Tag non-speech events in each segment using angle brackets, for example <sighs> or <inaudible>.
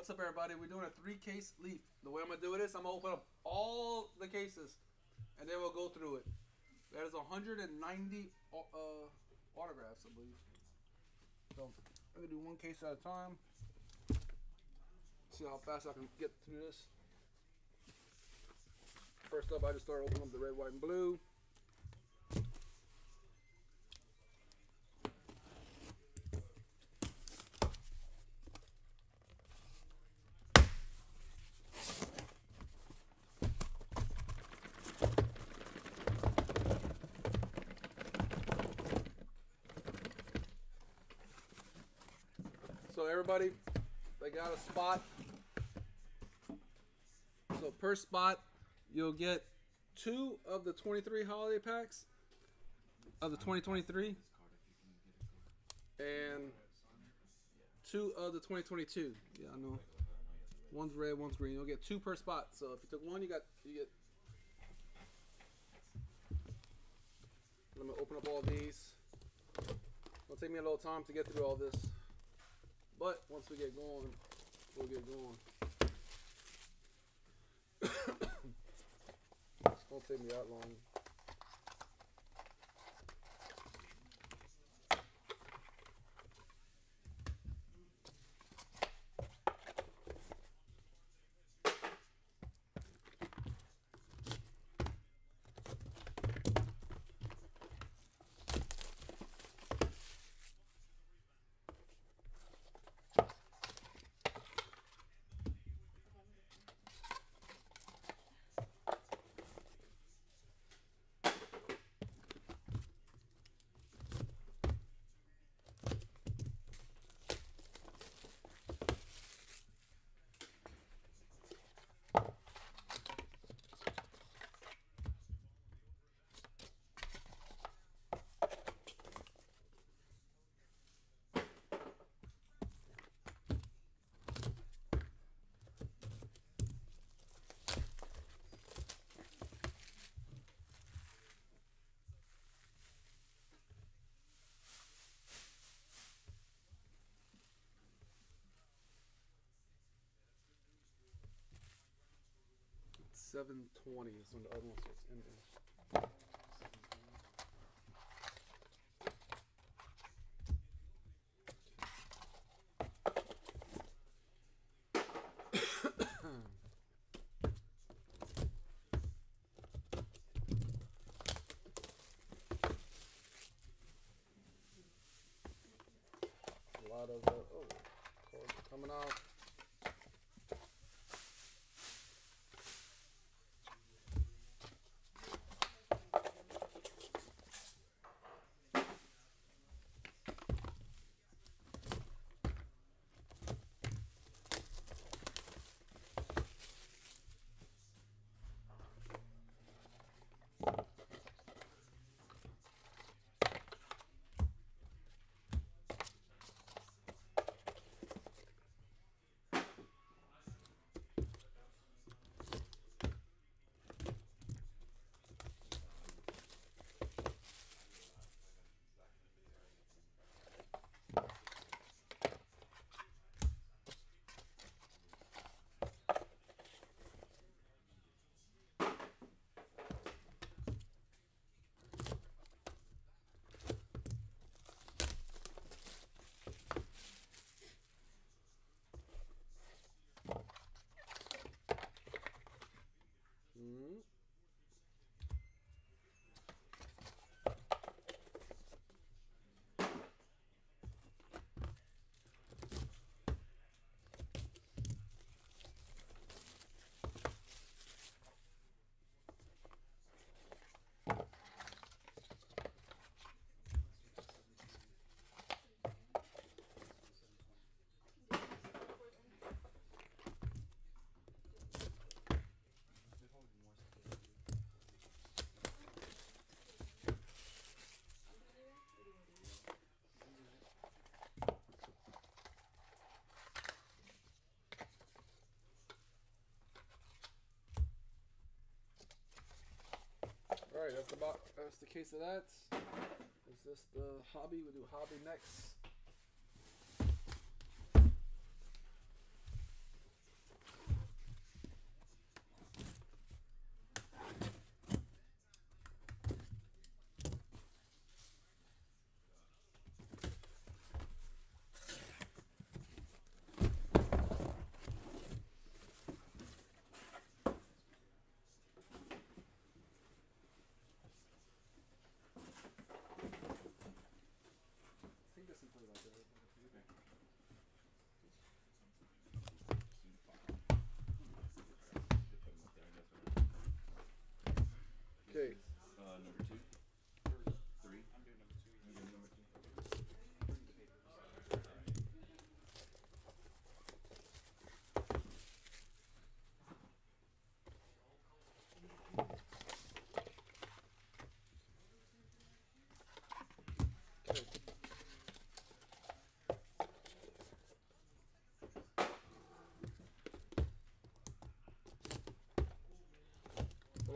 What's up, everybody? We're doing a three case leaf. The way I'm gonna do it is I'm gonna open up all the cases, and then we'll go through it. That is 190 uh, autographs, I believe. So I'm gonna do one case at a time. See how fast I can get through this. First up, I just start opening up the red, white, and blue. Everybody, they got a spot. So per spot, you'll get two of the 23 holiday packs of the 2023 and two of the 2022. Yeah, I know. One's red, one's green. You'll get two per spot. So if you took one, you got you get. Let me open up all these. It'll take me a little time to get through all this. But once we get going, we'll get going. <coughs> It's gonna take me that long. Seven twenty is when the other one starts ending. <coughs> A lot of uh, oh, coming out. Right, that's about that's the case of that. Is this the hobby? We'll do hobby next.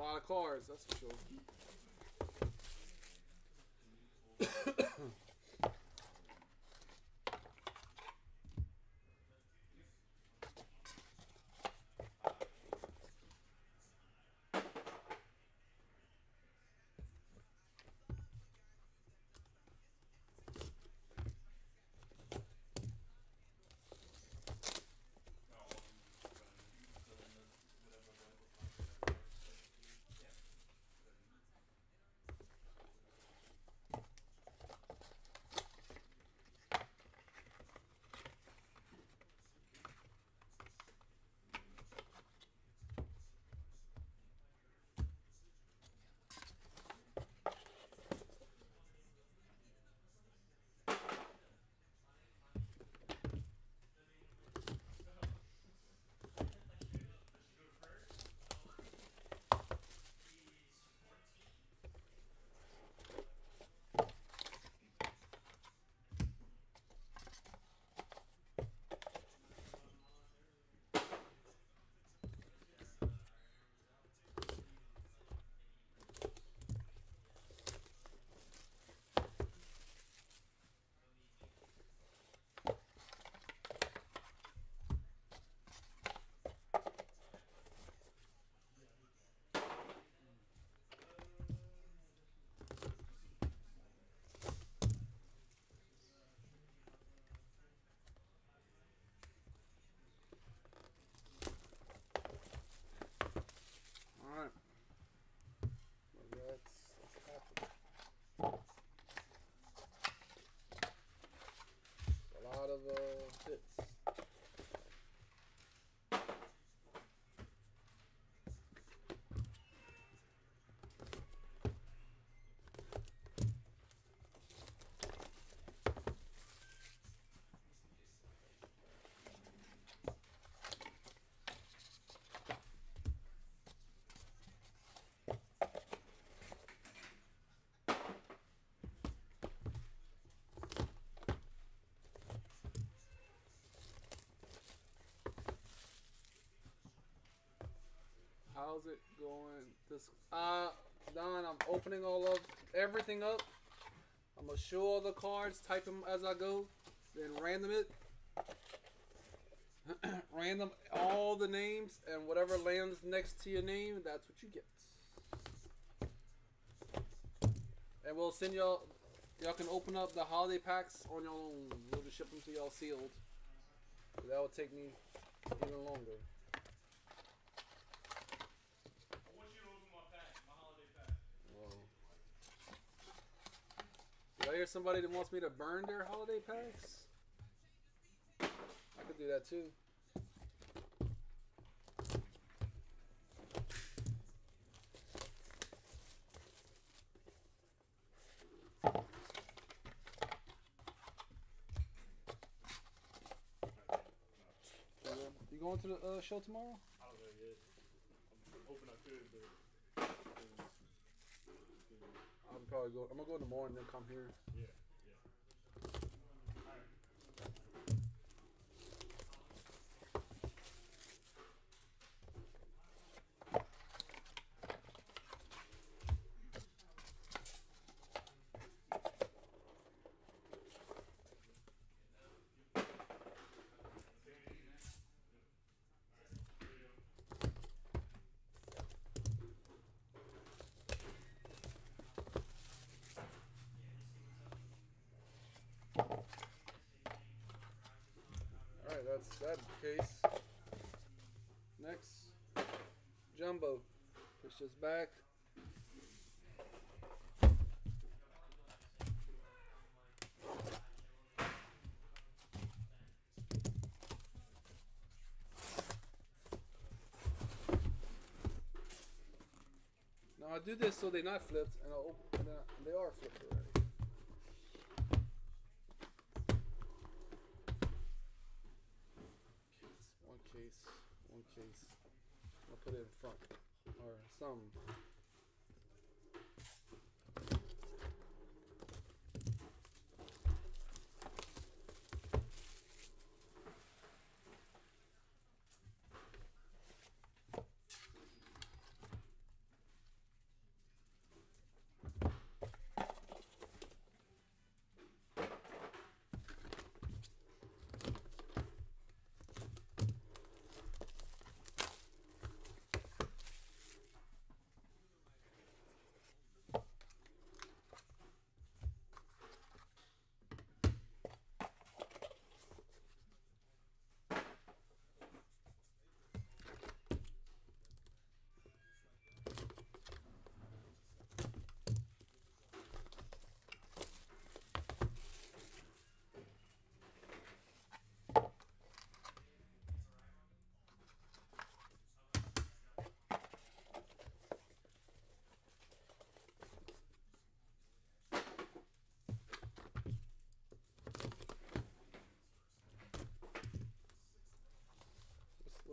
Lot of cars, that's for sure. How's it going? This uh Don, I'm opening all of everything up. I'm gonna show all the cards, type them as I go, then random it. <clears throat> random all the names and whatever lands next to your name, that's what you get. And we'll send y'all y'all can open up the holiday packs on your own. We'll just ship them to y'all sealed. That will take me even longer. I want you to open my pack, my holiday pack. Whoa. Somebody that wants me to burn their holiday packs? I could do that too. You going to the uh, show tomorrow? I don't know yet. I'm hoping I could, but I'm probably go. I'm gonna go in the morning, then come here. yeah. That's that case. Next, Jumbo. pushes back. Now I do this so they're not flipped, and and they are flipped already. Case, one case. I'll put it in front or some.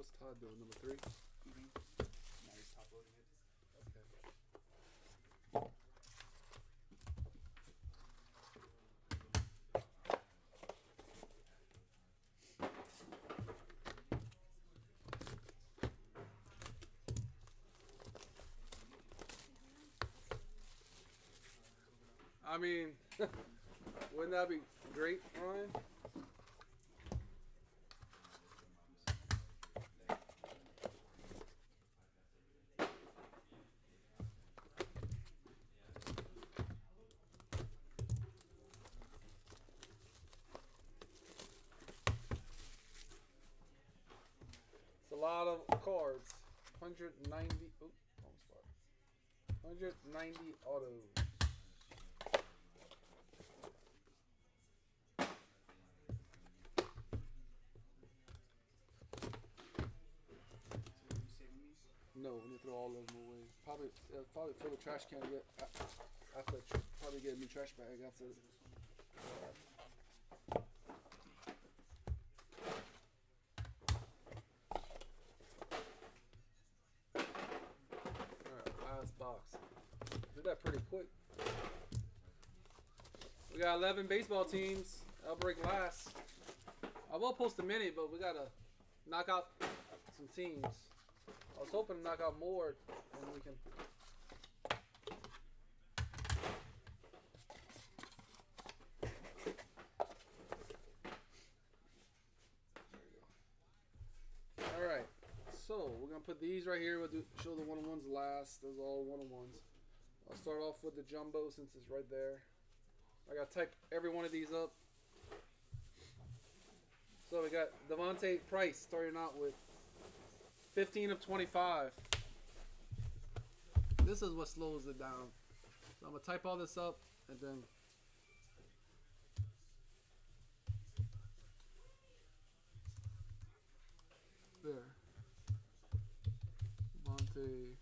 What's Todd doing? Number three. Mm-hmm. Now he's top loading it. Okay. I mean, <laughs> wouldn't that be great, Ryan? It's a lot of cards. 190. Oop, wrong spot. 190 autos. No, we need to throw all of them away. Probably, uh, probably fill the trash can. Get after probably get a new trash bag after. Alright, last box. Did that pretty quick. We got 11 baseball teams. I'll break last. I will post a minute, but we gotta knock out some teams. I was hoping to knock out more, and we can. All right, so we're gonna put these right here. We'll do show the one on ones last. Those are all one on ones. I'll start off with the jumbo since it's right there. I gotta type every one of these up. So we got Devontae Price starting out with 15 of 25. This is what slows it down. So I'm gonna type all this up and then. There. Monte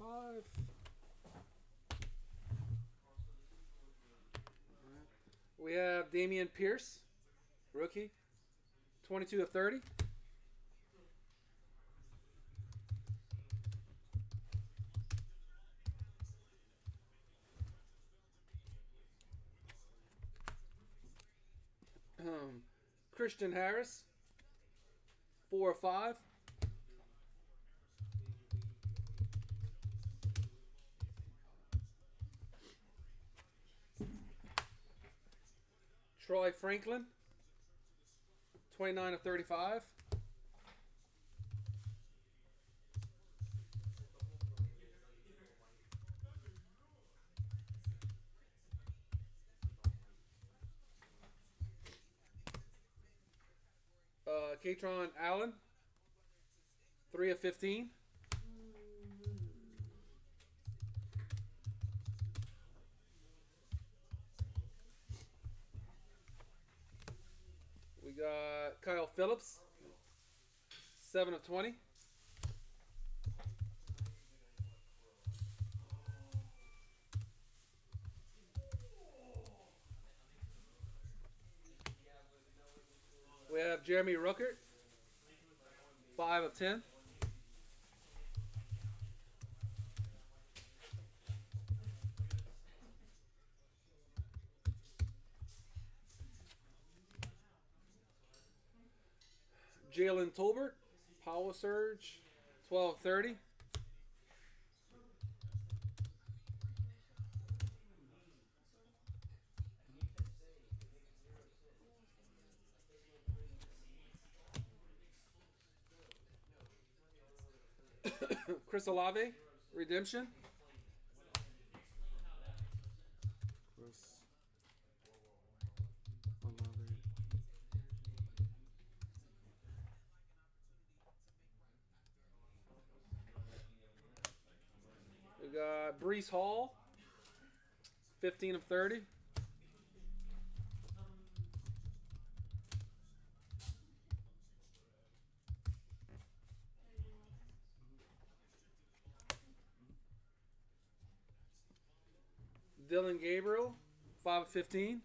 of 25. We have Dameon Pierce, rookie, 22 of 30. Um, Christian Harris, 4 of 5. Troy Franklin, 29 of 35. Uh, Katron Allen, 3 of 15. Got Kyle Phillips, 7 of 20. We have Jeremy Ruckert, 5 of 10. Jalen Tolbert, Power Surge, 1230. <coughs> Chris Olave, Redemption. Chris Olave. We Uh, got Breece Hall, 15 of 30. Dillon Gabriel, 5 of 15.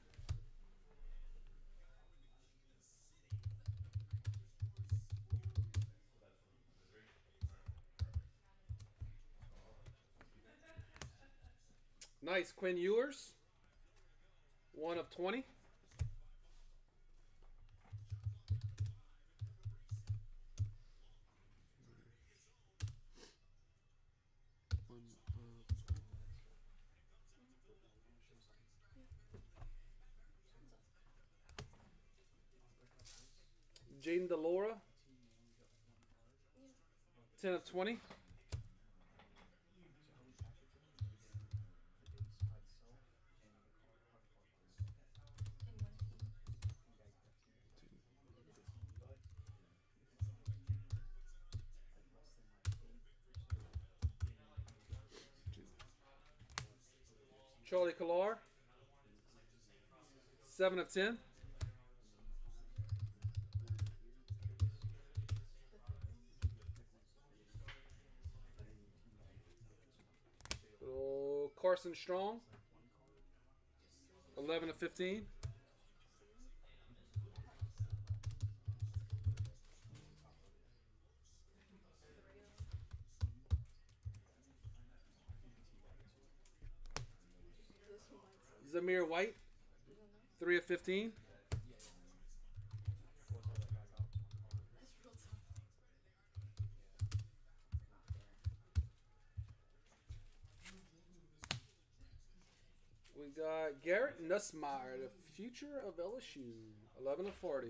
Nice. Quinn Ewers. One of 20. One of 20. Delora. 10 of 20. Charlie Kolar. 7 of 10. Little Carson Strong. 11 of 15. Zamir White. 3 of 15. We got Garrett Nussmeier, the future of LSU. 11 of 40.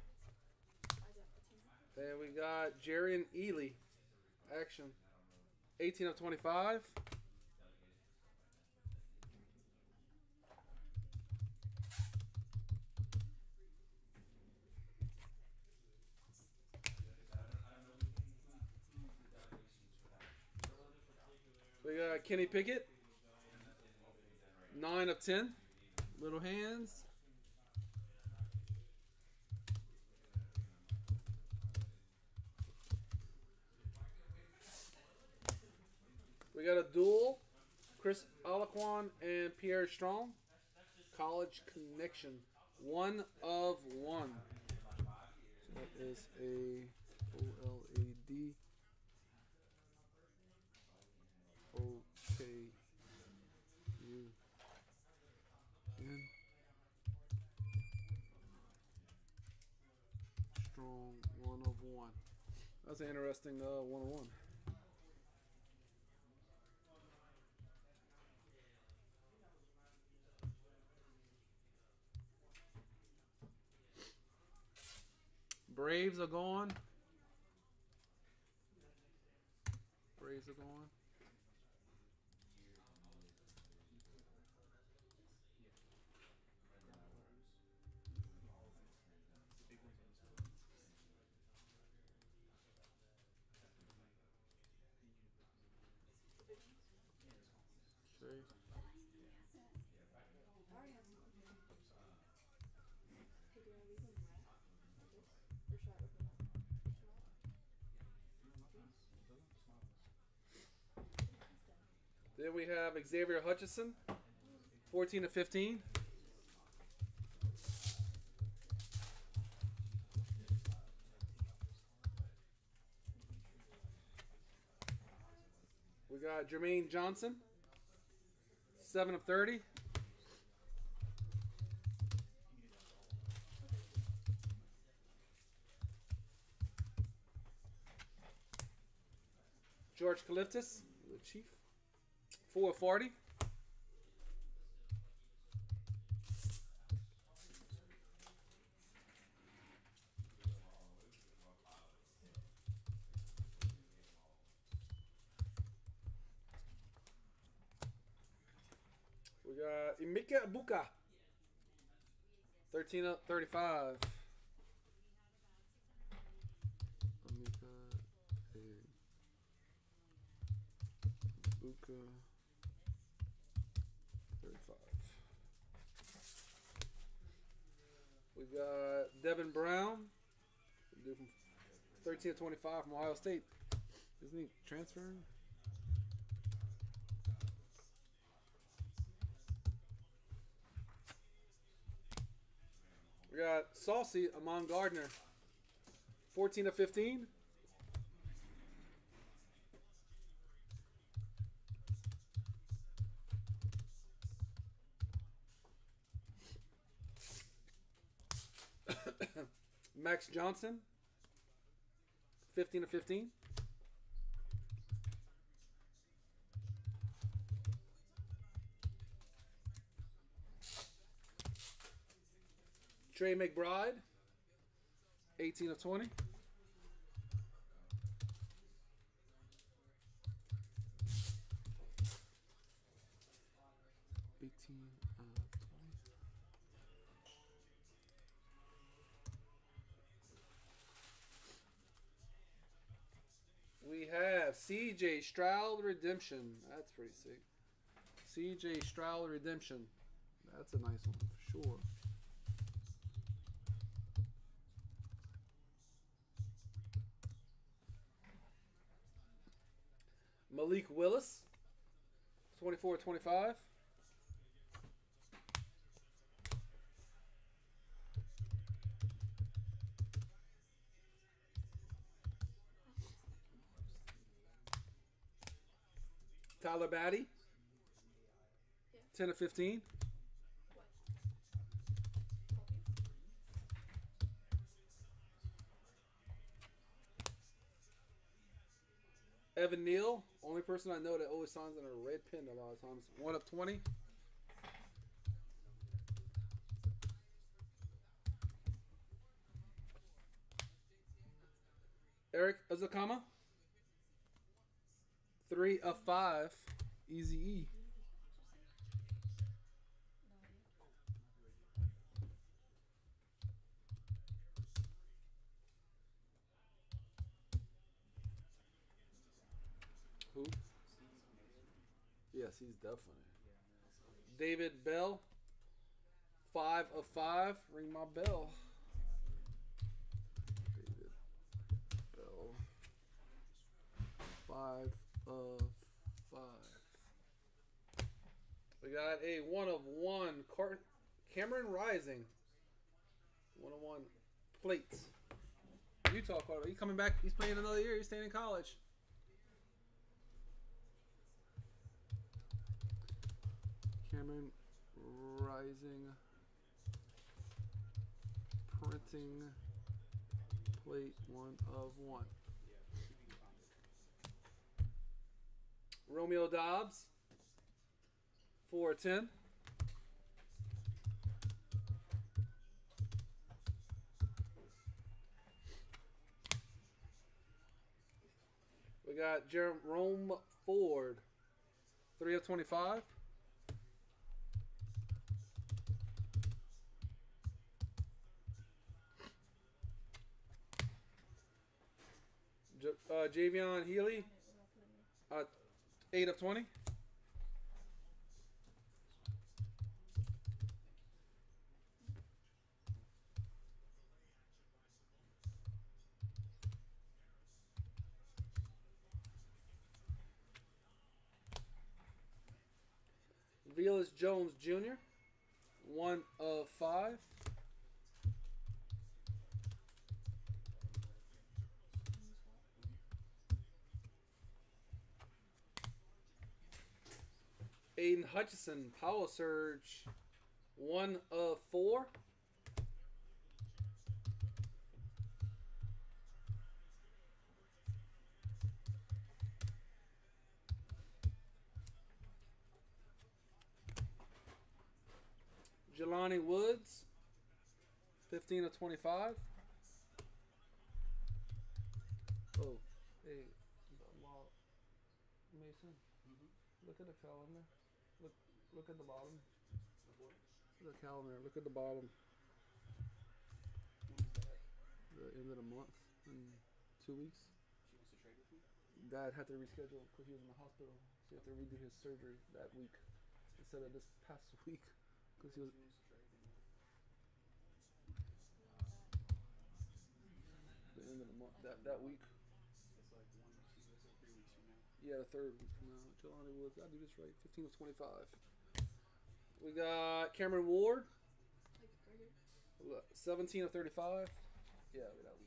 Then we got Jerry and Ely. Action. 18 of 25. We got Kenny Pickett. 9 of 10. Little hands. We got a duel. Chris Alaquan and Pierre Strong. College connection. One of one. So that is. Strong one of one. That's an interesting uh, one of one. Braves are gone. Braves are gone. Okay. Then we have Xavier Hutchinson, 14 to 15. We got Jermaine Johnson, 7 of 30. George Karlaftis, the chief, 440. We got Emeka Egbuka. 13 up 35. Emeka eh, Buka. 35. We got Devin Brown. Dude from 13 to 25 from Ohio State. Isn't he transferring? We got Saucy Ahmad Gardner. 14 to 15. Max Johnson. 15 to 15. Trey McBride. 18 of 20. Eighteen of twenty. We have CJ Stroud Redemption. That's pretty sick. CJ Stroud Redemption. That's a nice one for sure. Malik Willis. 24 25. Tyler Batty. 10 to 15. Evan Neal, only person I know that always signs on a red pin a lot of times. 1 of 20. Erik Ezukanma. 3 of 5. Easy E. Who? Yes, he's definitely. David Bell. Five of five. Ring my bell. David Bell. Five of five. We got a one of one. Car- Cameron Rising. One of one plates. Utah Carter. He's coming back. He's playing another year. He's staying in college. Cameron Rising printing plate one of one. Romeo Doubs of ten. We got Jerome Ford, three of twenty-five. J- uh, Javion Healy, uh, eight of twenty. Velus Jones Jr., one of five. Aidan Hutchinson, Power Surge, one of four. Jelani Woods, 15 of 25. Oh, hey, Walt Mason, look at the calendar. Look, look at the bottom. The calendar. Look at the bottom. The end of the month in two weeks. She wants to trade with me? dad had to reschedule because he was in the hospital. So he had to redo his surgery that week instead of this past <laughs> week because he was. The end of the month that that week. It's like one, two, it's like three weeks from now. Yeah, the third week from now. Jelani Woods. I do this right. 15 of 25. We got Cameron Ward. Like right here. Look, 17 of 35. Yeah, we got that.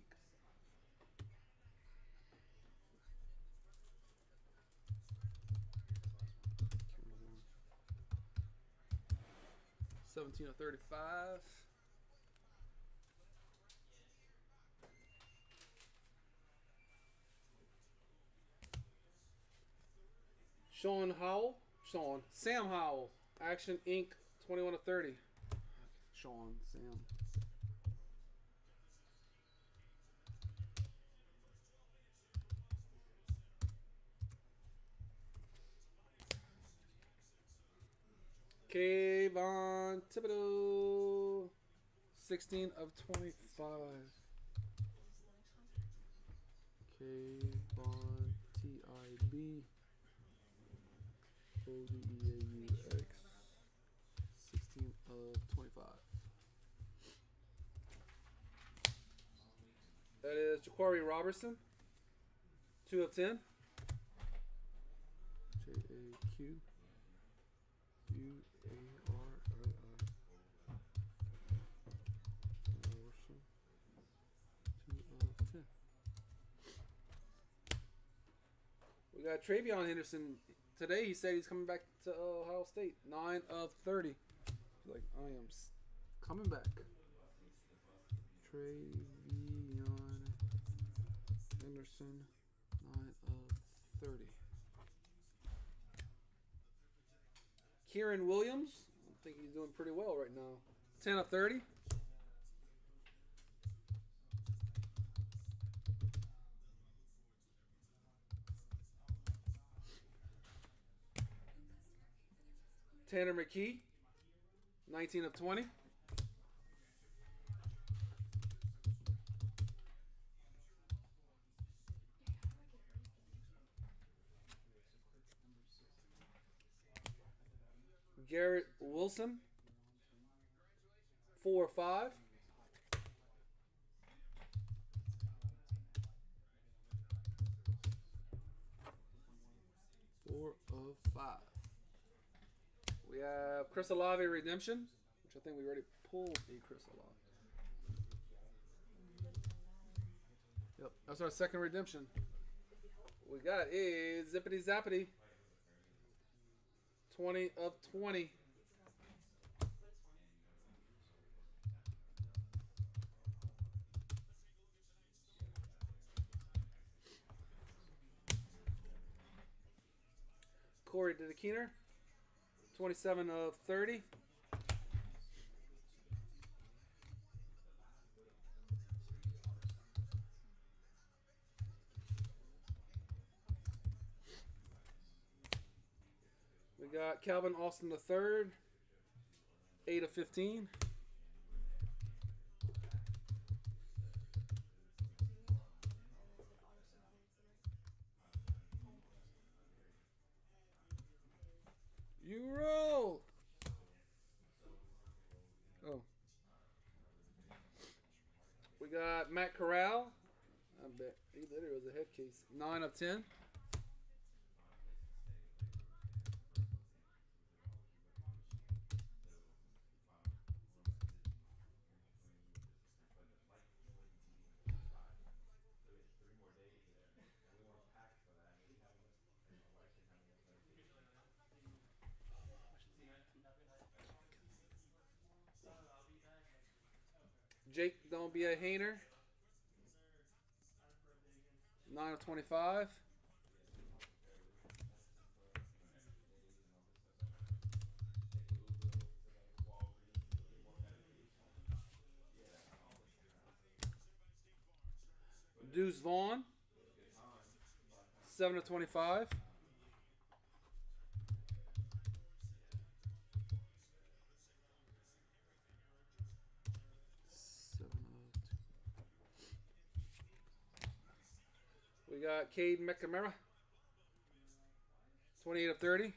Seventeen of thirty-five. Sean Howell. Sean. Sam Howell. Action Inc. 21 to 30. Sean. Sam. Kayvon Thibodeaux. 16 of 25. Kayvon T O D E A U X. 16 of 25. That is Jaquarii Robertson. 2 of 10. J A Q U A R I I. Robertson. 2 of 10. We got TreVeyon Henderson. Today he said he's coming back to uh, Ohio State. 9 of 30. He's like, I am coming back. TreVeyon Anderson, 9 of 30. Kyren Williams. I think he's doing pretty well right now. 10 of 30. Tanner McKee. 19 of 20. Garrett Wilson. Four or five. Four of five. We have Chris Olave Redemption, which I think we already pulled a Chris Olave. Yep, that's our second redemption. We got is Zippity Zappity. 20 of 20. Corey Didakiner. 27 of 30. We got Calvin Austin the third. 8 of 15. Case. Nine of ten. Jake, don't be a hater. 9 of 25. Deuce Vaughn, 7 of 25. Got Cade McNamara. 28 of 30.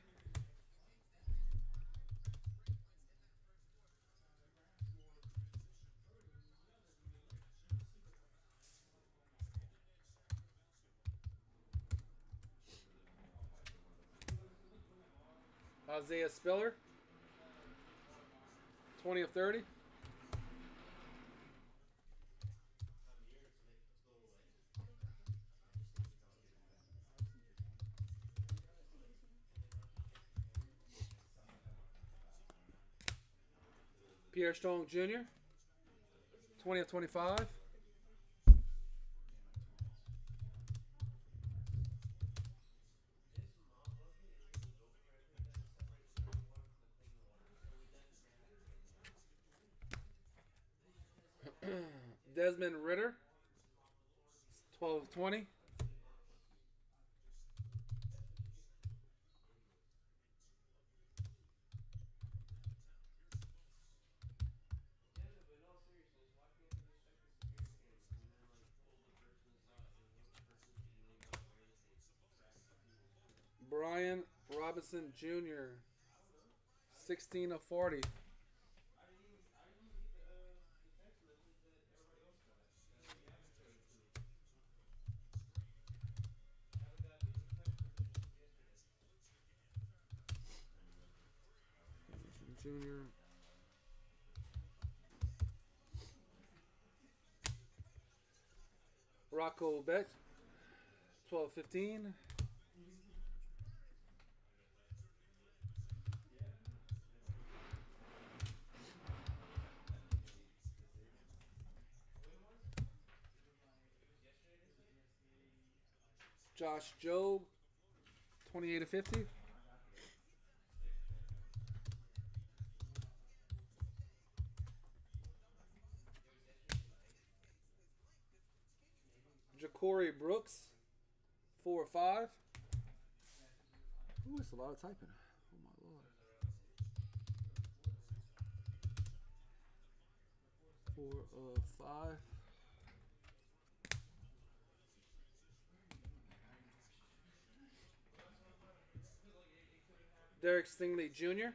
Isaiah Spiller. 20 of 30. Pierre Strong Jr. 20 of 25. <clears throat> Desmond Ridder. 12 of 20. Brian Robinson Jr. 16 of 40. Junior. Rocco Bet. 12 15. Josh Jobe. 28 to 50. Ja'Cory Brooks, four or five. Ooh, it's a lot of typing. Oh my lord. Four of five. Derek Stingley Jr.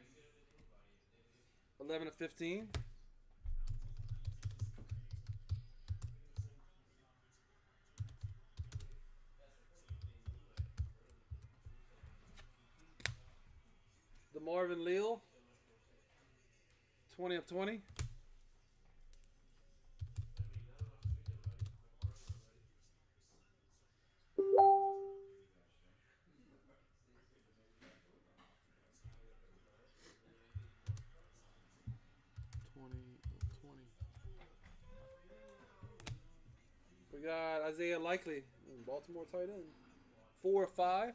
Eleven of fifteen. DeMarvin Leal. 20 of 20. Likely, Baltimore tight end. Four or five.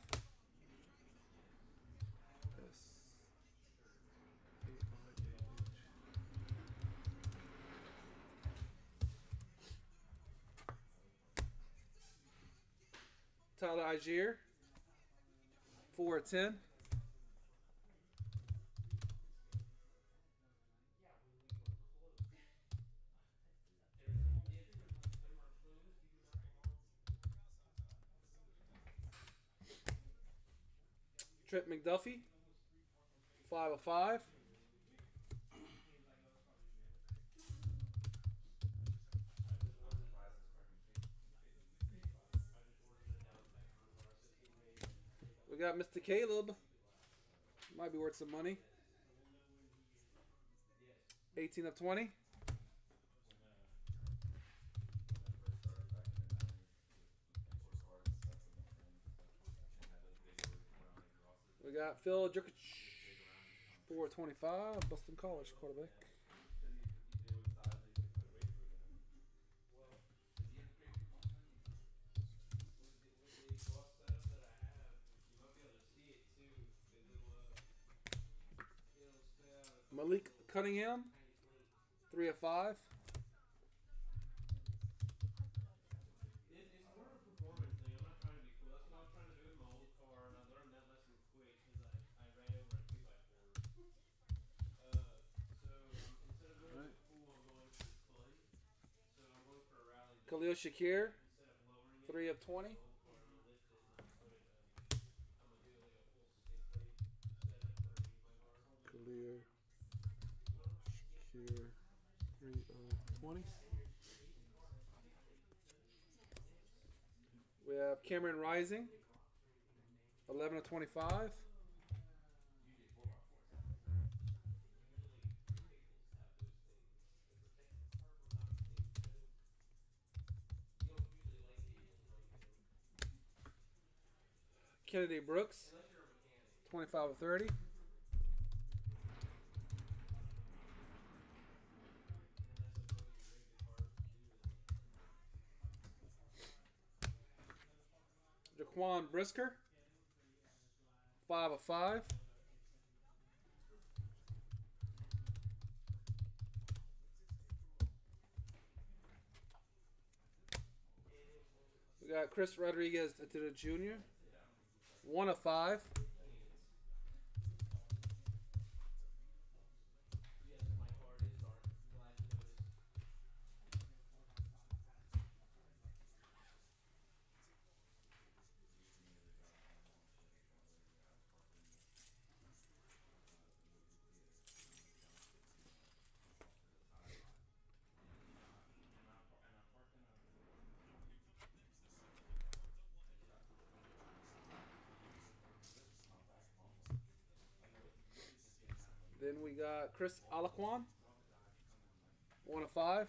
Tyler Allgeier, four or ten. McDuffie, five of five. We got Mr. Caleb. Might be worth some money. 18 of 20. got Phil Jurkovec, 425, Boston College quarterback. Malik Cunningham, 3 of 5. Khalil Shakir, 3 of 20. Khalil Shakir, 3 of 20. We have Cameron Rising, 11 of 25. Kennedy Brooks. Twenty-five of thirty. Jaquan Brisker. Five of five. We got Chris Rodriguez to the junior. One of five. Then we got Chris Alaquan. One of five.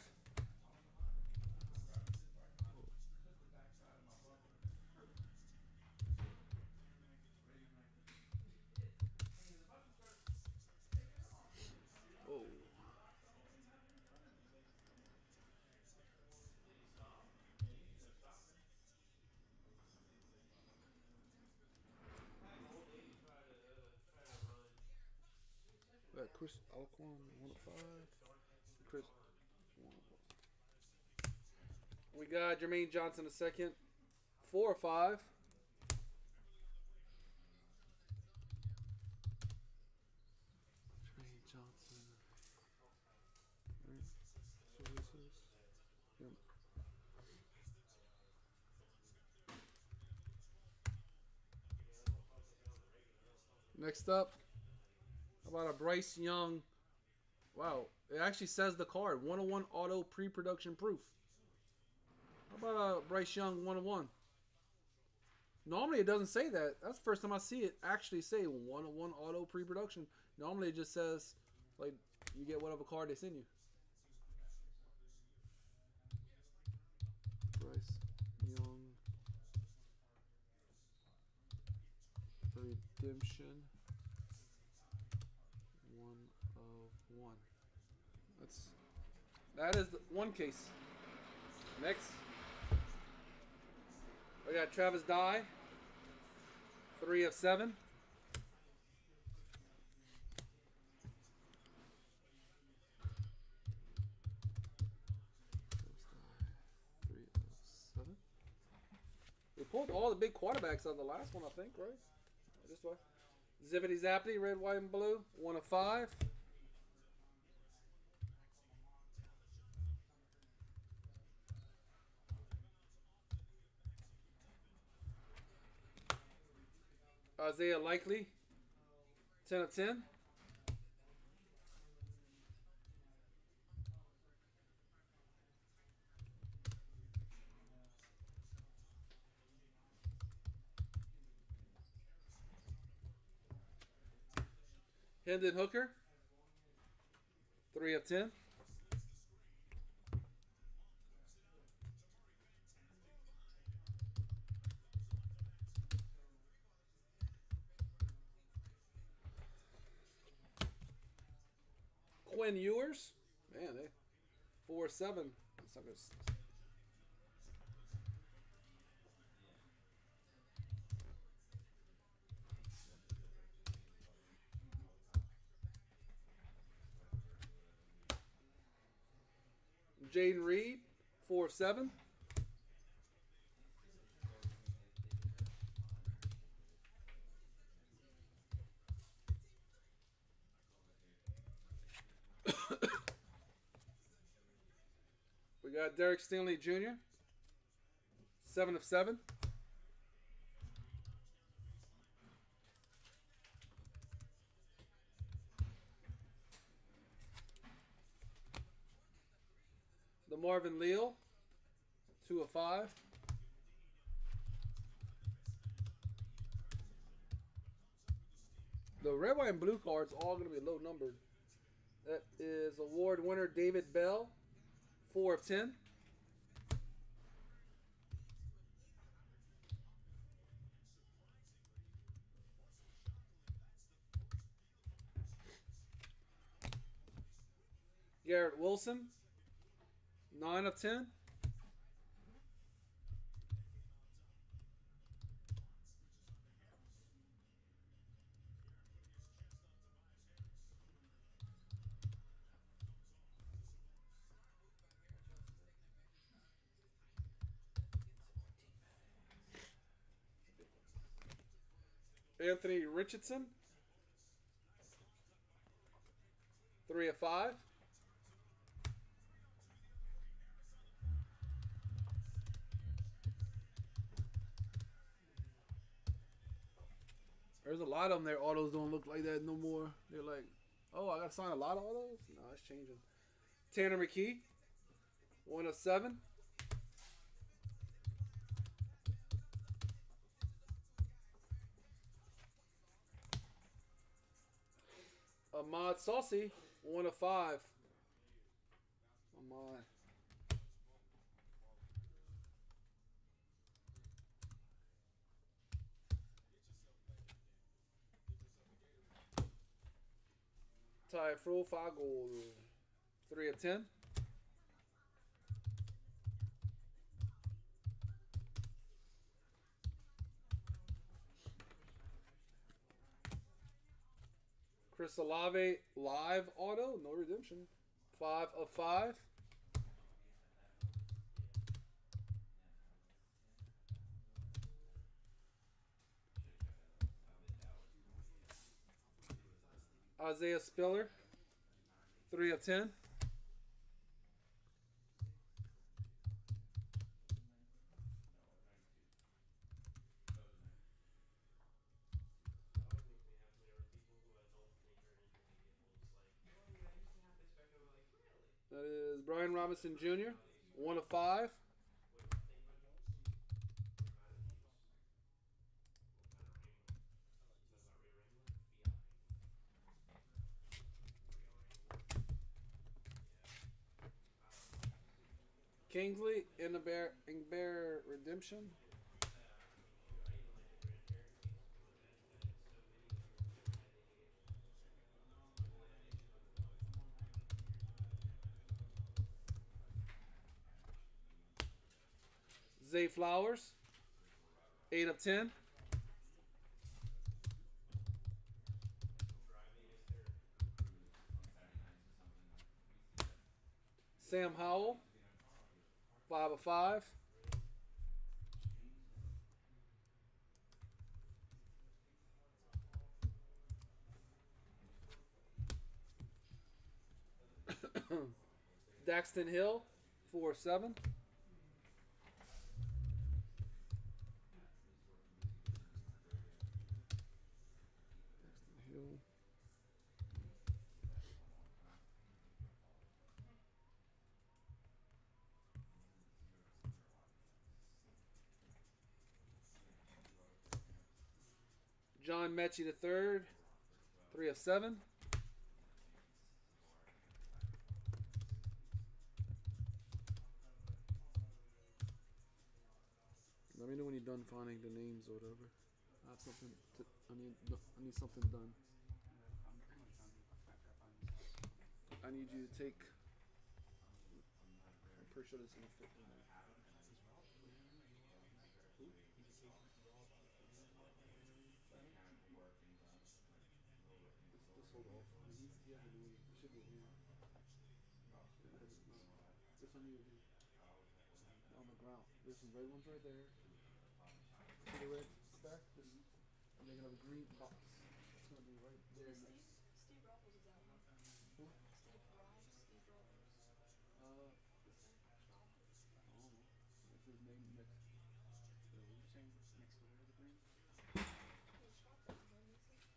Chris one of five. Chris, one of. We got Jermaine Johnson a second, four of five. Jermaine Johnson. Right. So this is. Yep. Next up, about a Bryce Young? Wow, it actually says the card 101 auto pre production proof. How about a Bryce Young 101? Normally it doesn't say that. That's the first time I see it actually say 101 auto pre production. Normally it just says, like, you get whatever card they send you. Bryce Young. Redemption. One of one. That's that is the one case. Next, we got Travis Dye. Three of seven. We pulled all the big quarterbacks on the last one, I think, right? This one. Zippity Zappity, red, white, and blue. One of five. Isaiah Likely, 10 of 10. Hendon Hooker, 3 of 10. Owen Ewers. Man, they, 4 7. Suckers. Jayden Reed, 4 7. Uh, Derek Stingley Jr. Seven of seven. DeMarvin Leal, two of five. The red, white, and blue cards all going to be low numbered. That is award winner David Bell, four of ten. Garrett Wilson, nine of ten. Anthony Richardson, three of five. There's a lot of them there. Autos don't look like that no more. They're like, oh, I got to sign a lot of autos? No, it's changing. Tanner McKee, one of seven. Ahmad Saucy, one of five. Ahmad. Ty Fro, five gold. Three of ten. Chris Olave, live auto, no redemption. Five of five. Isaiah Spiller, 3 of 10. Robinson Jr., one of five. Kingsley in the bear in bear redemption. Zay Flowers. 8 of 10. Sam Howell. 5 of 5. <coughs> Daxton Hill, 4 7. John Metchie the third, three of seven. Let me know when you're done finding the names or whatever. I have something. To, I need. I need something done. I need you to take. I'm pretty sure this is gonna fit in there. This, this hold off. I mean, he's, he hasn't really. It should be here. This one here. dude. On the ground. There's some red ones right there. See the red stack? And they're gonna have a green box. It's gonna be right there Steve, next. Steve Ruffles is out one. Who? Steve Raj, Steve Ruffles. Uh, this, I don't know. What's his name next? the what you saying? Next to where the green? Hey, shop that one, you see?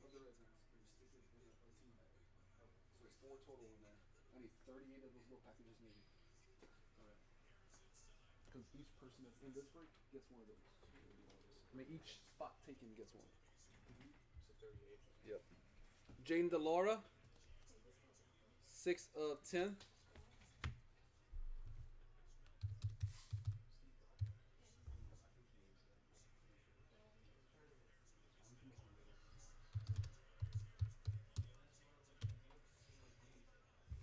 Take two of these, two of these cards and put it 34 total in there. I need 38 of those little packages maybe. Alright. Because each person that's in this break gets one of those. I mean, each spot taken gets one. So 38. Yep. Jane Delora, 6 of 10.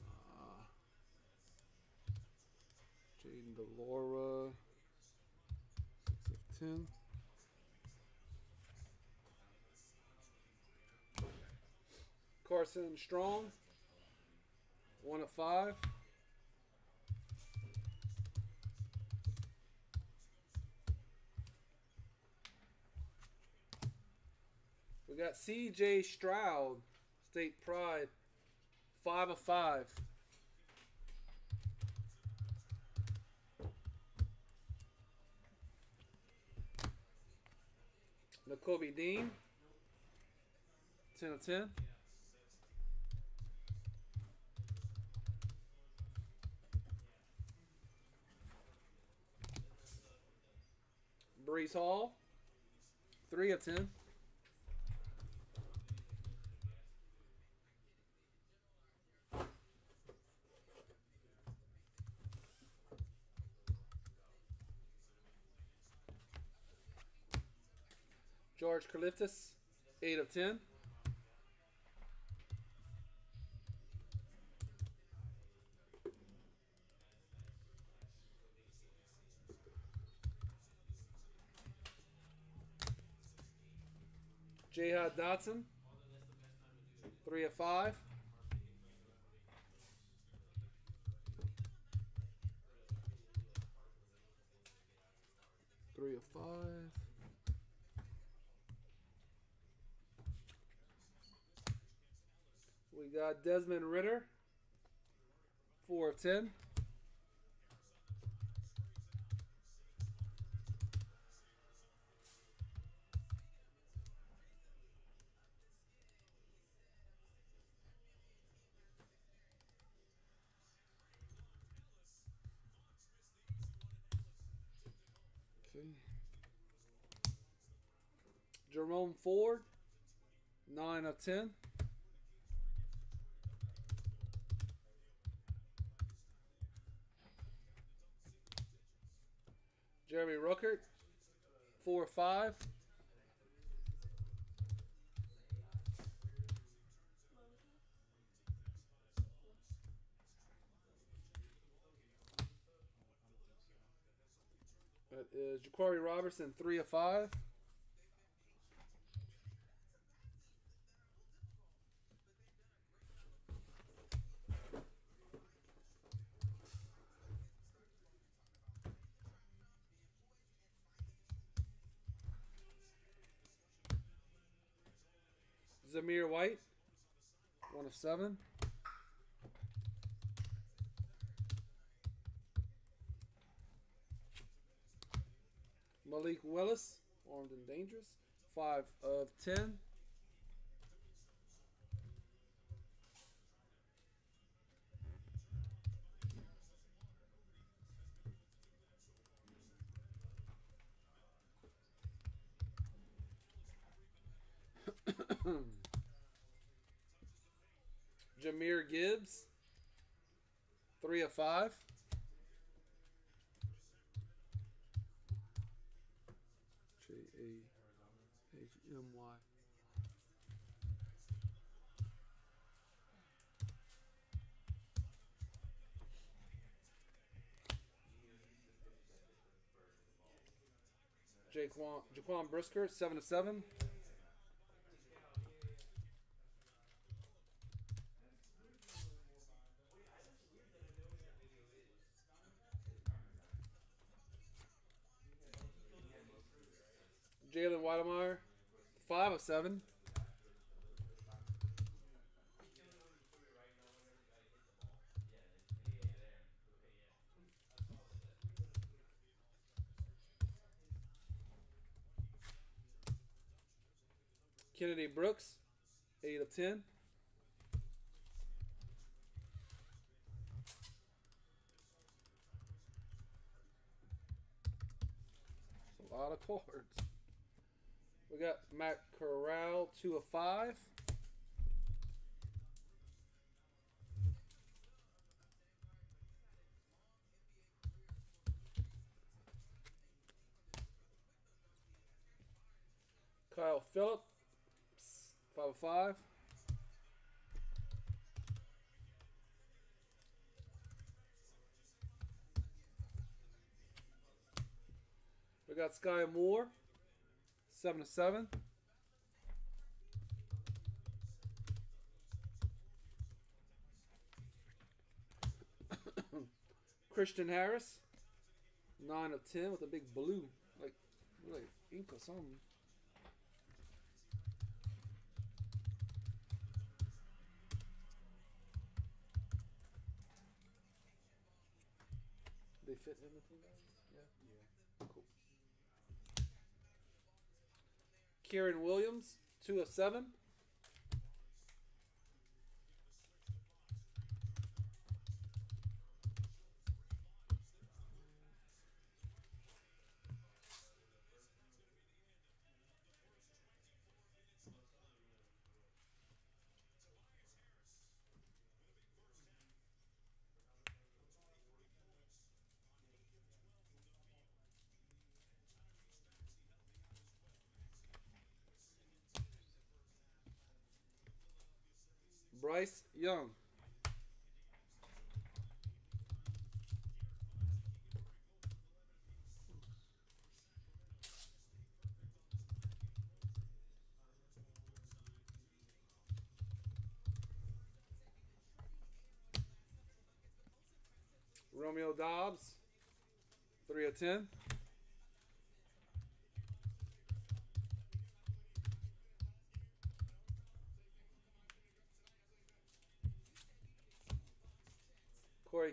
Uh, Jaden Delora, 6 of 10. Carson Strong, 1 of 5. We got CJ Stroud, State Pride, 5 of 5. Nakobe Dean, 10 of 10. Breece Hall, 3 of 10. George Karlaftis, 8 of 10. Jahan Dotson, 3 of 5. Three of five. We got Desmond Ridder, four of ten. Okay. Jerome Ford, nine of ten. Jeremy Ruckert, four of five. That is Jaquarii Robertson, three of five. Zamir White, one of seven. Malik Willis, armed and dangerous, five of ten. Jahmyr Gibbs, three of five. J A H M Y. Jaquan, Jaquan Brisker, seven of seven. seven. Kennedy Brooks, 8 of 10. A lot of cards. We got Matt Corral, two of five. Kyle Phillips, five of five. We got Skyy Moore, seven of seven. <coughs> Christian Harris, nine of ten with a big blue, like like ink or something. They fit in the team bags? Yeah. Yeah. Cool. Kyren Williams, two of seven. Young. Romeo Doubs, 3 of 10.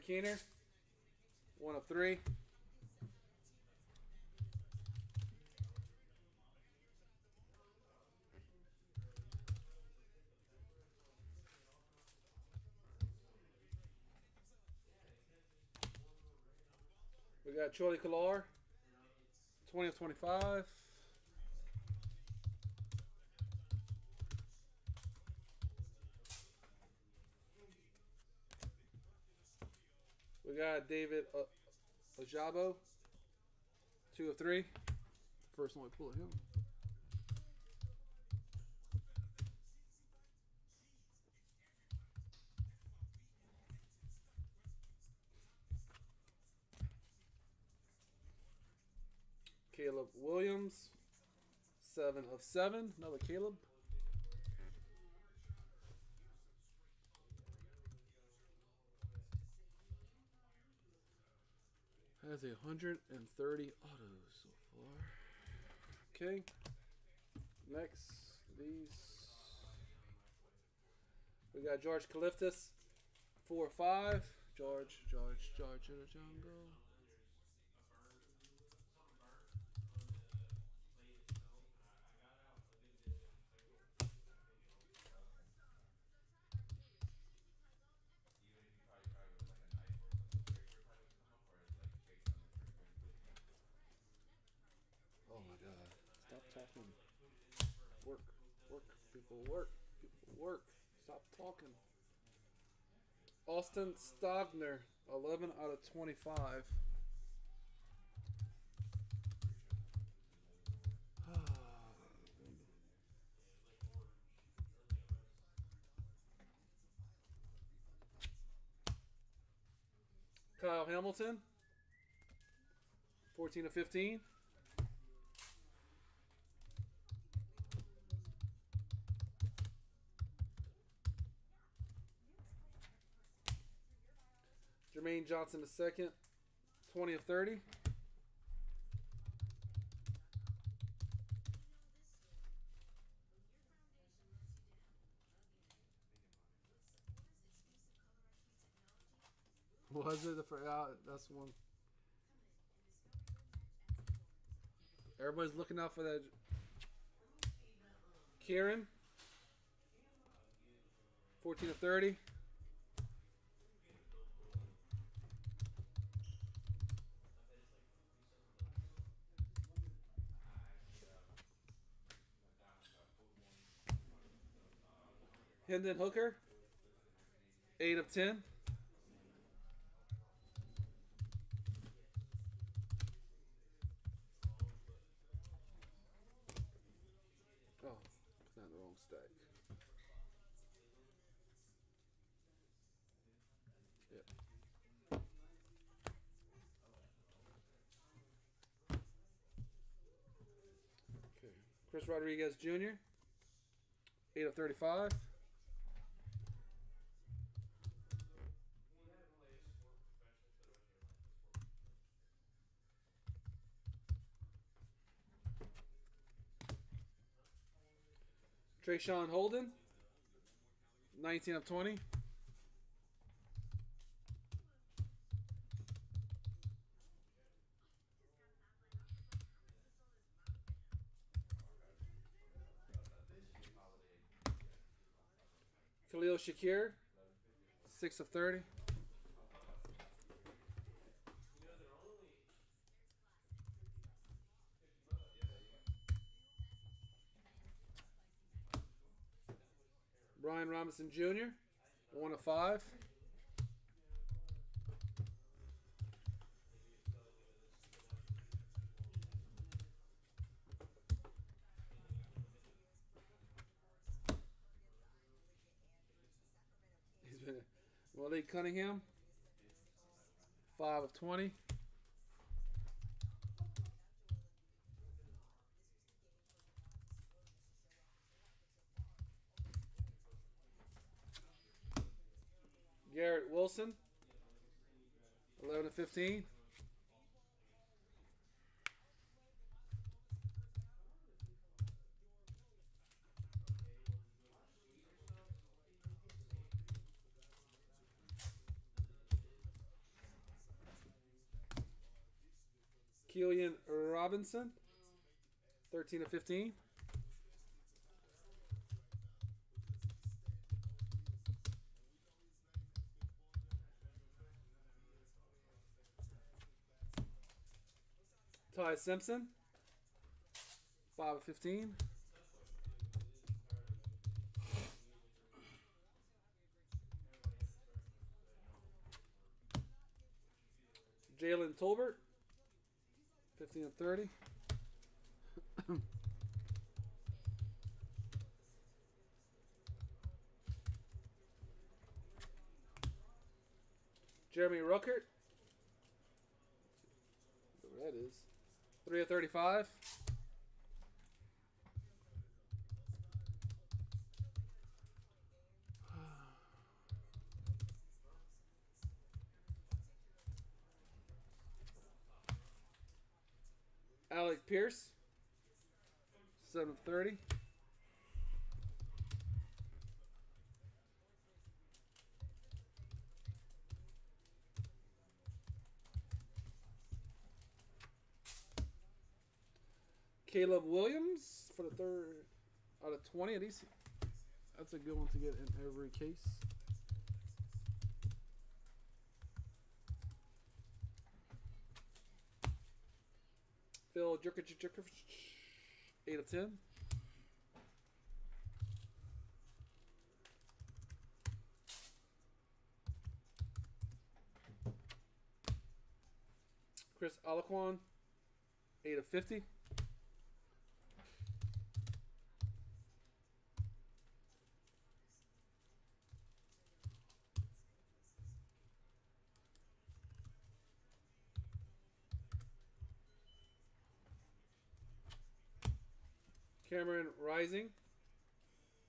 Keener, one of three. We got Charlie Kolar, 20 of 25. Got David uh, Ojabo, two of three. First one we pull of him. Caleb Williams, seven of seven. Another Caleb. Has a hundred and thirty autos so far. Okay. Next, these we got George or five. George, George, George in the jungle. Work, work, people work, people work. Stop talking. Austin Stogner, 11 out of 25. <sighs> Kyle Hamilton, 14 of 15. Jermaine Johnson the second, 20 of 30. Was it the fir- uh, that's one. Everybody's looking out for that. Kyren, 14 of 30. Hendon Hooker. Eight of ten. Oh, it's not the wrong stack. Yep. Okay. Chris Rodriguez Jr. Eight of thirty-five. Trayshawn Holden. Nineteen of twenty. Khalil Shakir. Six of thirty. Brian Robinson Jr. One of five. He's been Malik Cunningham. Five of twenty. 15. Keelan Robinson, 13 of 15. Simpson. 5 of 15. Jalen Tolbert. 15 of 30. <coughs> Jeremy Ruckert. Whatever that is. 3 of 35. Alec Pierce. 7 Caleb Williams for the third out of 20 at least. That's a good one to get in every case. Phil Jerkic, Jerkic, 8 of 10. Chris Alaquan, 8 of 50. Cameron Rising,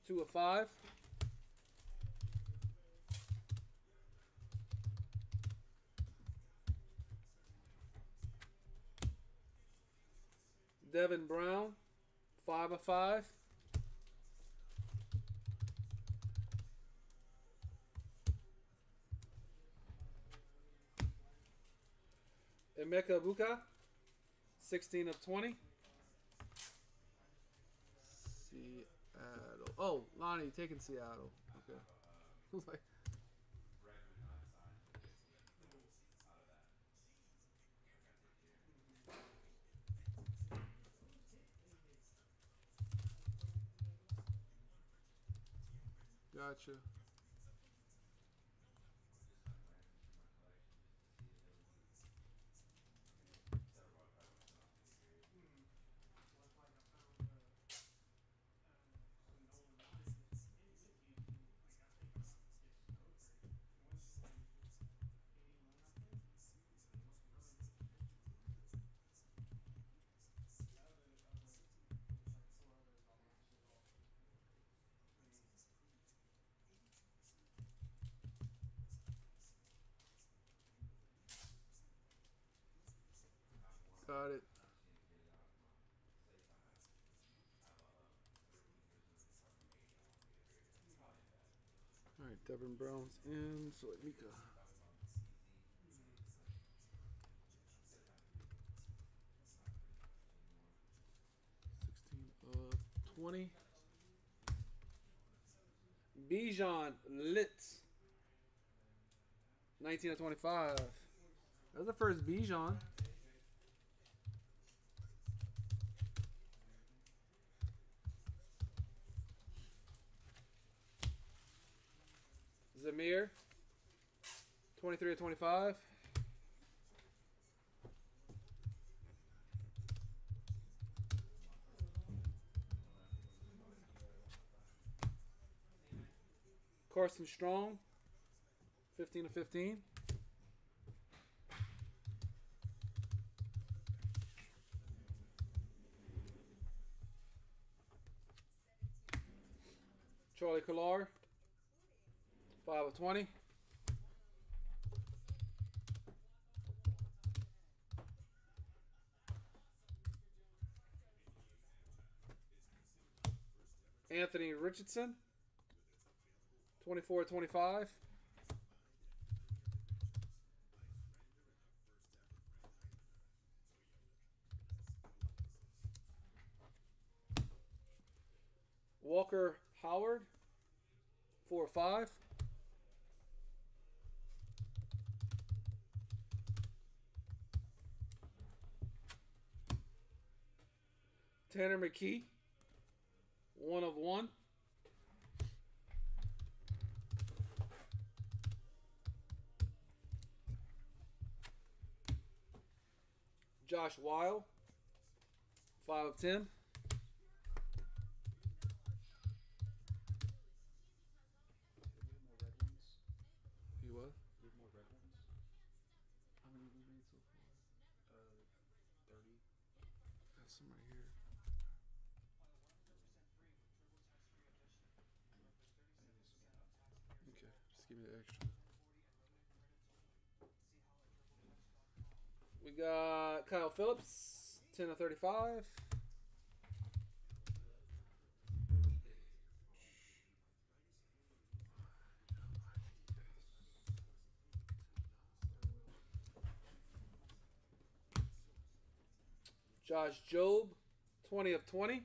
two of five. Devin Brown, five of five. Emeka Egbuka, 16 of 20. Seattle. Oh, Lonnie taking Seattle. Okay. <laughs> Like, Gotcha. Devin Brown's in. So let Mika. Sixteen twenty. Bijan Litz. Nineteen of twenty-five. That's the first Bijan. Zamir, 23 of 25. Carson Strong, 15 of 15. Charlie Kolar, 5 of 20. Anthony Richardson, 24 of 25. Tanner McKee, one of one. Josh Whyle, 5 of 10. Got Kyle Phillips, 10 of 35. Josh Jobe, 20 of 20.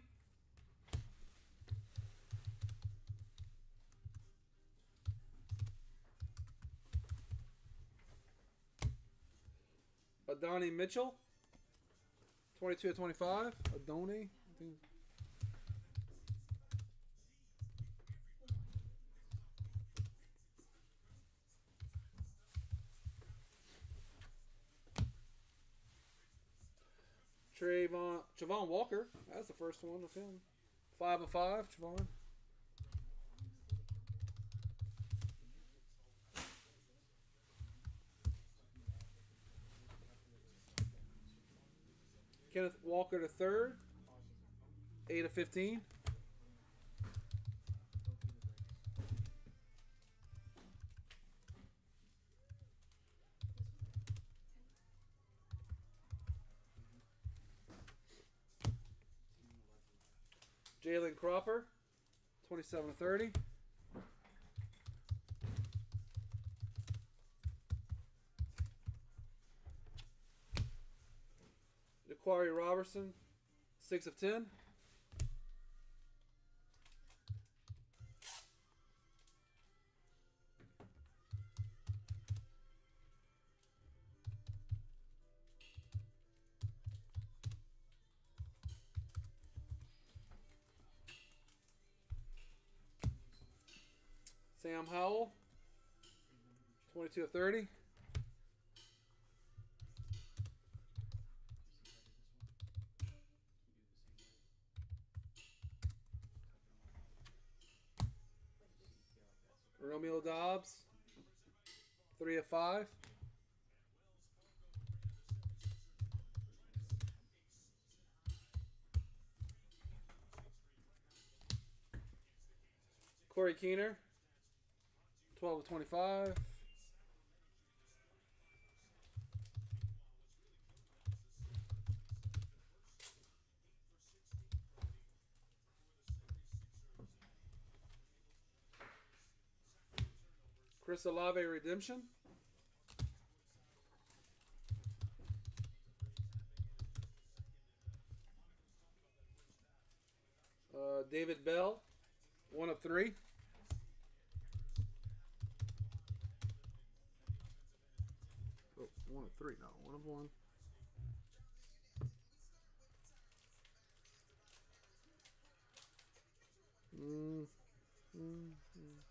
Adonai Mitchell, 22 of 25. Adonai. Trayvon, Javon Walker. That's the first one of him. Five of five, Javon. Kenneth Walker the third. Eight of fifteen. Jalen Cropper, 27 of 30. Jaquarii 6 of 10. Sam Howell, 22 of 30. Romeo Doubs, 3 of 5. Corey Keener, 12 of 25. Chris Olave Redemption. Uh, David Bell, one of three. Oh, one of three, no, one of one. Mm, mm, mm.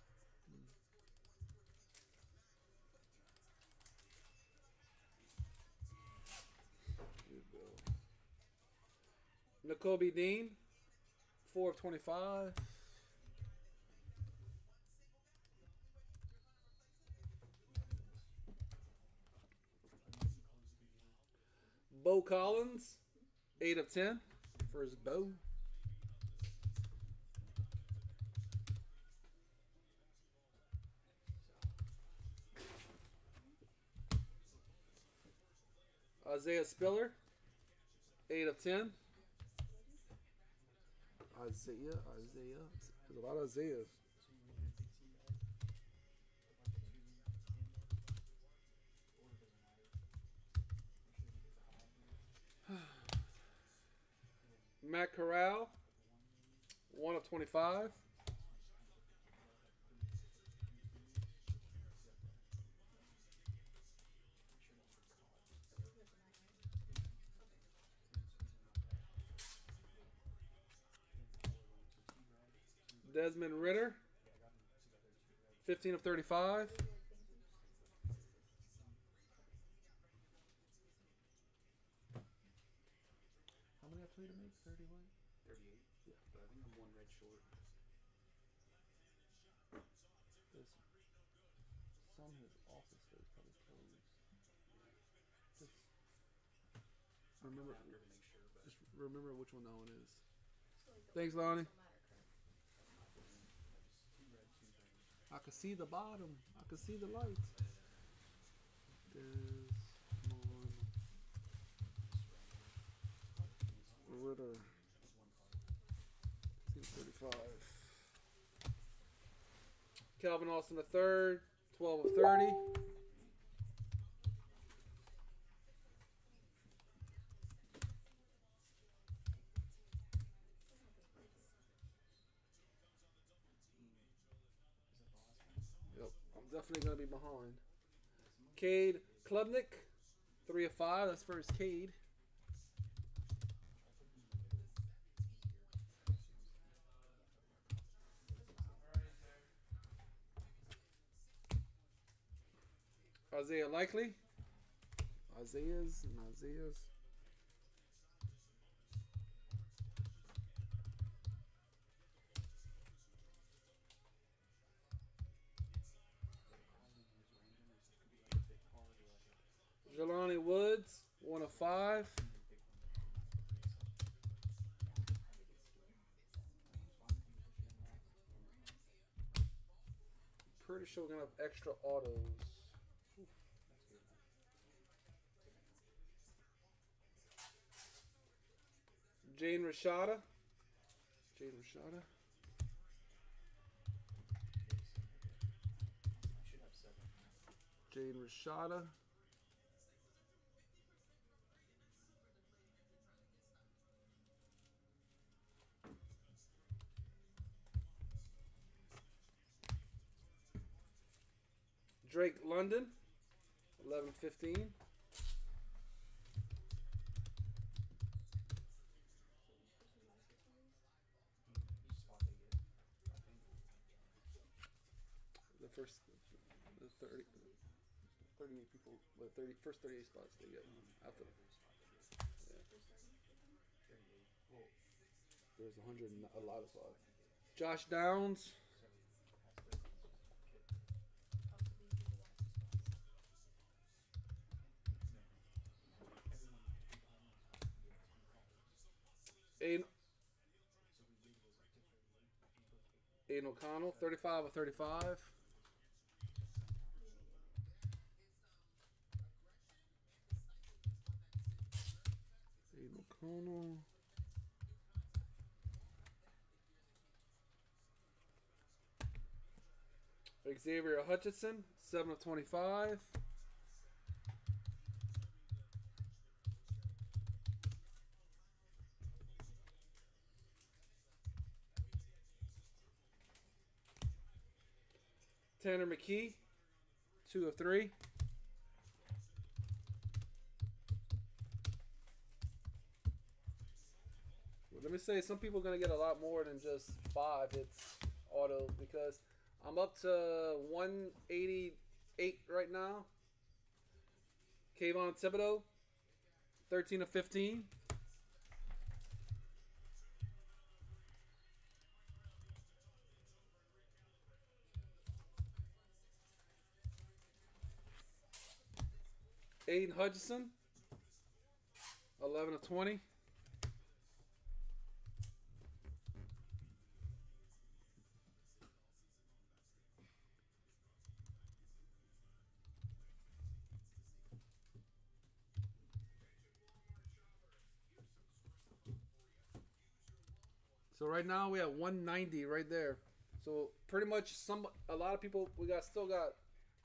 Nakobe Dean, four of twenty-five. Bo Collins, eight of ten for his bow. Isaiah Spiller, eight of ten. Isaiah, Isaiah. There's a lot of Isaiahs. <sighs> Matt Corral, one of twenty-five. Desmond Ridder, fifteen of thirty-five. How many I play to make? Thirty-one. 38. Yeah. But I think I'm one red short. This some of his office is probably closed. Just remember, I'm going to make sure, but just remember which one that one is. So, like, the Thanks, Lonnie. don't matter, correct? two red, two green. I can see the bottom. I can see the lights. Desmond Ridder. Team 35. Calvin Austin the third, 12 of 30. Yep, Definitely gonna be behind. Cade Klubnik, three of five. That's first Cade. Isaiah Likely. Isaiah's and Isaiah's. Jelani Woods, one of five. Pretty sure we're gonna have extra autos. Jane Rashada. Jane Rashada. Jane Rashada. Drake London, eleven fifteen. Each spot they get. I think. first the 30, 38 people, the 30 first 38 spots they get after. There's 100 and a lot of spots. Josh Downs, Aiden, Aidan O'Connell, 35 or 35. Aidan O'Connell. Xavier Hutchinson, 7 of 25. Tanner McKee, 2 of 3. Let me say, some people are going to get a lot more than just 5 hits auto because I'm up to 188 right now. Kayvon Thibodeaux, 13 of 15. Aidan Hutchinson, 11 of 20. So right now we have 190 right there. So pretty much some a lot of people we got still got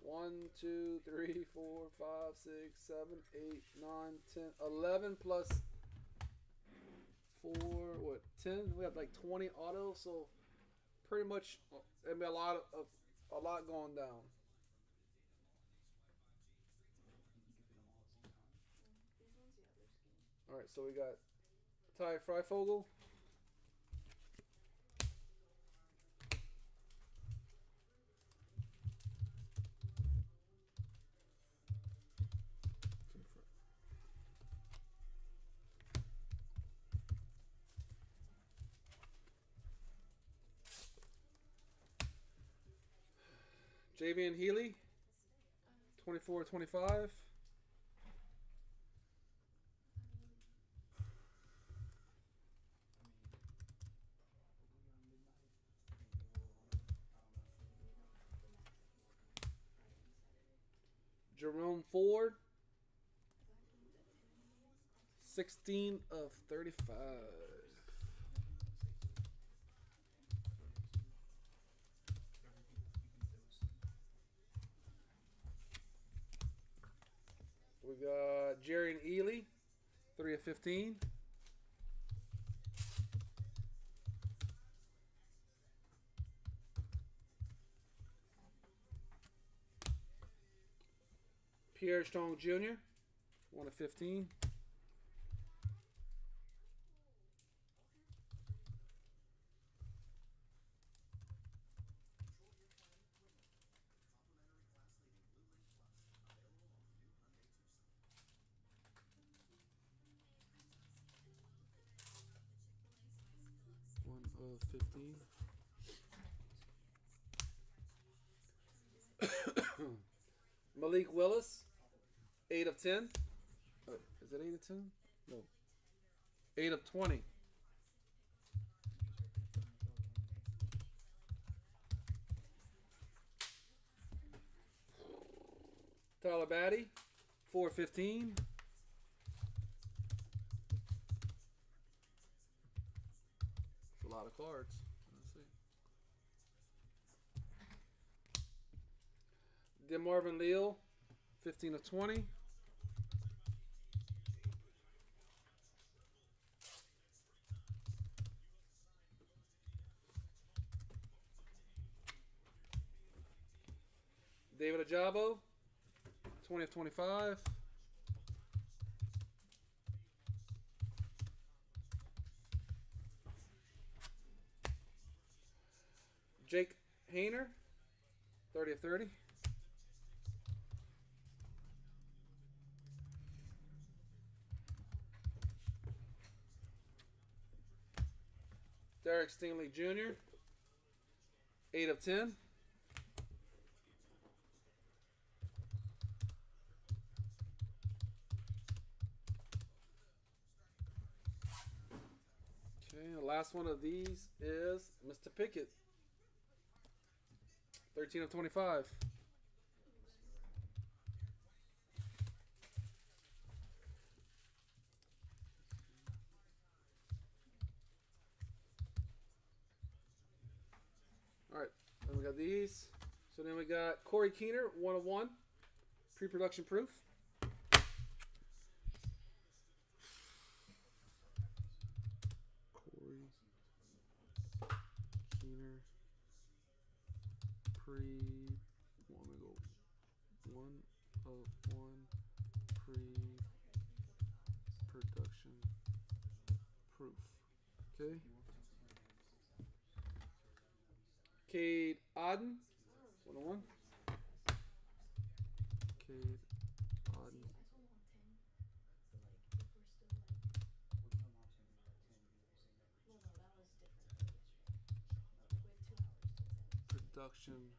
one, two, three, four, five, six, seven, eight, nine, ten, eleven plus four, what, ten? We have like twenty autos, so pretty much uh, there'll be a lot of a lot going down. All right, so we got Ty Freifogel. Jaivon Heiligh, 24 25. Jerome Ford, 16 of 35. We got Jerrion Ealy, 3 of 15. Pierre Strong Jr., 1 of 15. One of fifteen. Malik Willis, eight of ten. Uh, is it eight of ten? No. Eight of twenty. Tyler Batty, four fifteen. It's a lot of cards. Let's see. DeMarvin Leal, 15 of 20. David Ojabo, 20 of 25. Jake Haener, 30 of 30. Derek Stingley Jr. 8 of 10. Okay, the last one of these is Mr. Pickett. 13 of 25. Alright, then we got these. So then we got Corey Keener, 1 of 1. Pre production proof. Corey Keener pre want to go one of one pre production proof. Okay. Cade Auden, one on one. Cade Auden, production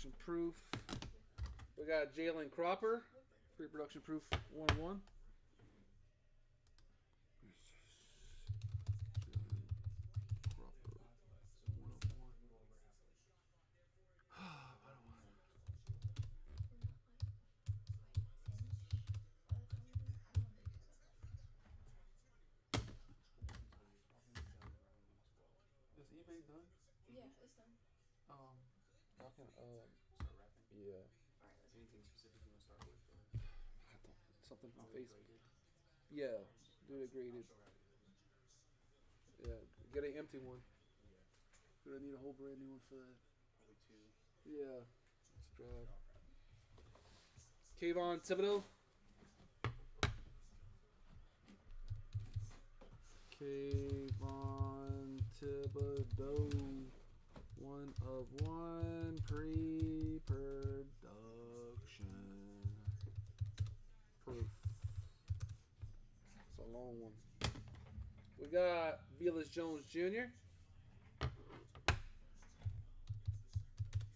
Production Proof. We got Jalen Cropper, Pre-production Proof 1 1. Facebook. graded? Yeah, do it graded. Yeah, get an empty one. Yeah. We're gonna need a whole brand new one for that. Probably two. Yeah. Let's grab I'll wrap it. Kayvon Thibodeaux. Kayvon Thibodeaux. One of one pre production. Proof. It's a long one. We got Velus Jones Jr.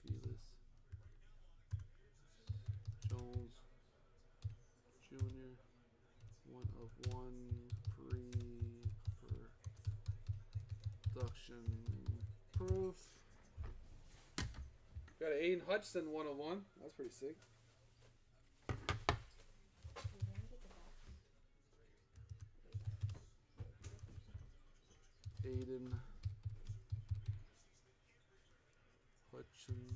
Velus Jones Jr. One of one pre production proof. Got an Aiden Hudson one of one. That's pretty sick. Wait, let me get the box. Aidan Hutchinson.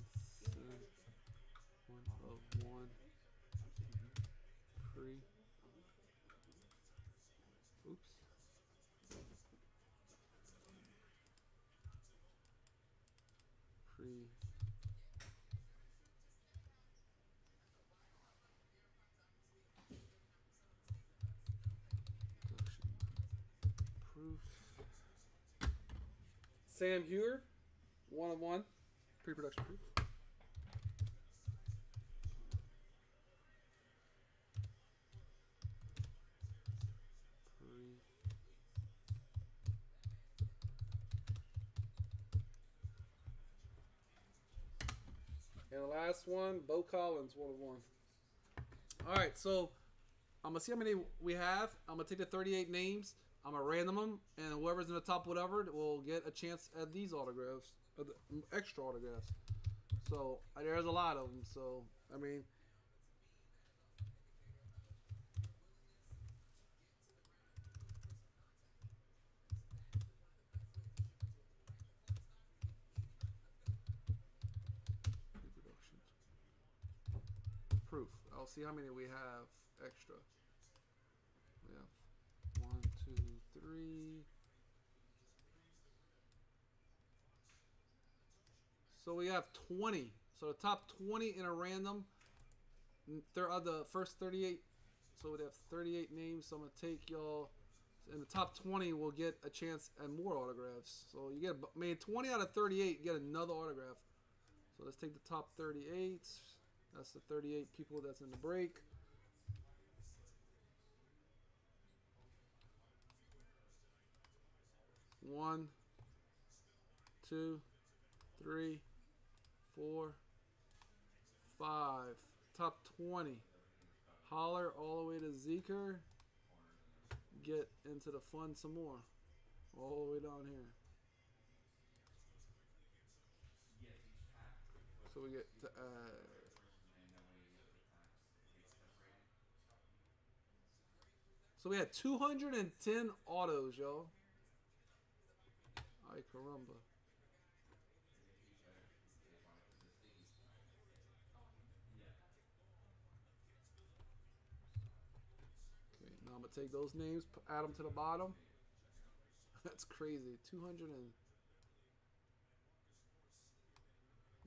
One of one. Pre. Oops. Pre. Production proof. Sam Hewer, one of one, pre-production proof. And the last one, Bo Collins, one of one. All right, so I'm gonna see how many we have. I'm gonna take the 38 names. I'm gonna random them, and whoever's in the top whatever will get a chance at these autographs, uh, the extra autographs. So there's a lot of them. So I mean, proof. I'll see how many we have extra. We have one, two, three. So we have 20. So the top 20 in a random. There are the first 38. So we have 38 names. So I'm gonna take y'all. and the top 20 will get a chance at more autographs. So you get, I mean, 20 out of 38 get another autograph. So let's take the top 38. That's the 38 people that's in the break. One, two, three, four, five. Top 20. Holler all the way to Zeker. Get into the fun some more. All the way down here. So we get to add. So we had 210 autos, yo. Ay caramba. Okay, now I'm gonna take those names, add them to the bottom. <laughs> That's crazy. 200 and.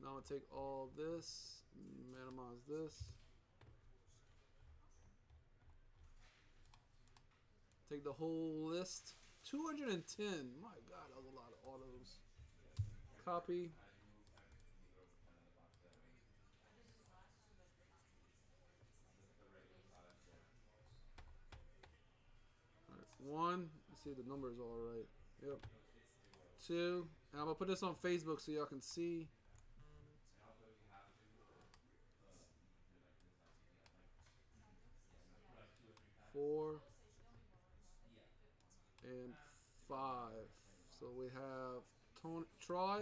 Now I'm gonna take all this, minimize this. Take the whole list. 210. My god, that was a lot of autos. Copy. One. Let's see if the number is all right. Yep. Two. And I'm gonna put this on Facebook so y'all can see. Four and five. So we have Tony, Troy.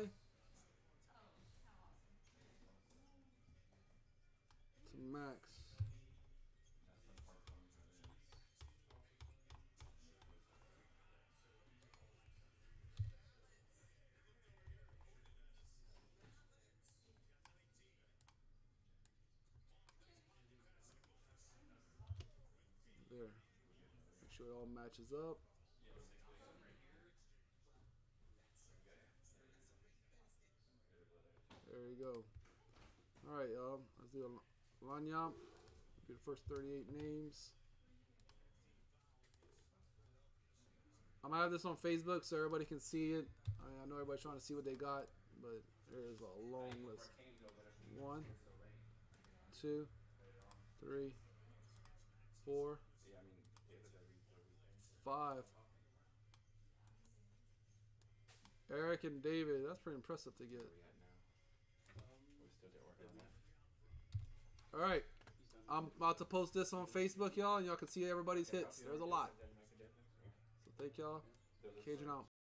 To Max. There. Make sure it all matches up. There you go. All right, y'all. Let's do a Lagniappe. Be the first 38 names. I'm gonna have this on Facebook so everybody can see it. I, mean, I know everybody's trying to see what they got, but there is a long list. One, two, three, four, five. Eric and David. That's pretty impressive to get. All right. I'm about to post this on Facebook, y'all, and y'all can see everybody's hits. There's a lot. So thank y'all. Cajun out.